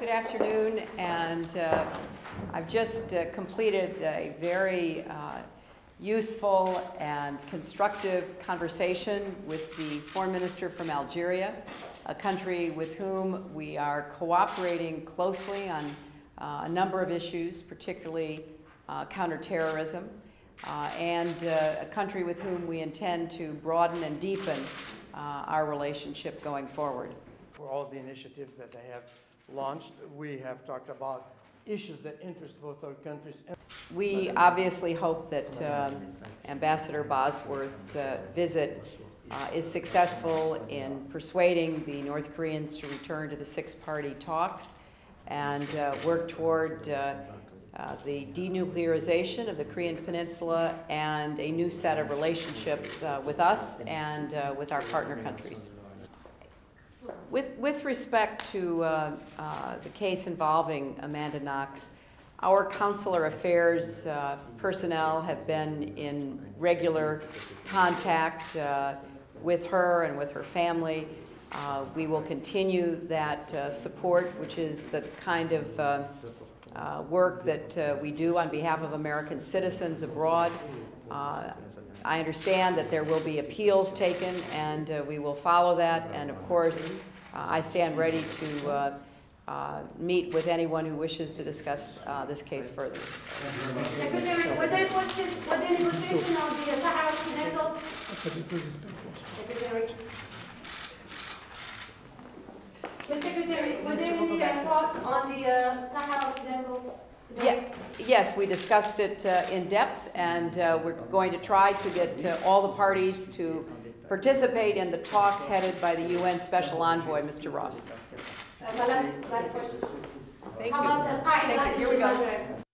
Good afternoon, and uh, I've just uh, completed a very uh, useful and constructive conversation with the foreign minister from Algeria, a country with whom we are cooperating closely on uh, a number of issues, particularly uh, counterterrorism, uh, and a country with whom we intend to broaden and deepen our relationship going forward. For all the initiatives that they have launched, we have talked about issues that interest both our countries. We obviously hope that um, Ambassador Bosworth's uh, visit uh, is successful in persuading the North Koreans to return to the six-party talks and uh, work toward uh, uh, the denuclearization of the Korean Peninsula and a new set of relationships uh, with us and with our partner countries. With, with respect to uh, uh, the case involving Amanda Knox, our consular affairs uh, personnel have been in regular contact uh, with her and with her family. Uh, we will continue that uh, support, which is the kind of uh, work that uh, we do on behalf of American citizens abroad. Uh, I understand that there will be appeals taken, and uh, we will follow that. And of course, uh, I stand ready to uh, uh, meet with anyone who wishes to discuss uh, this case further. Secretary, were there questions, were there negotiations on the Sahara Occidental? Secretary. Secretary, were there any uh, talks on the uh, Sahara Occidental? Yeah, yes, we discussed it uh, in depth, and uh, we're going to try to get uh, all the parties to participate in the talks headed by the UN Special Envoy, Mr. Ross. Uh, My last, last question. Thank How you. about the Qaeda Thank you. Here we go. Maghreb?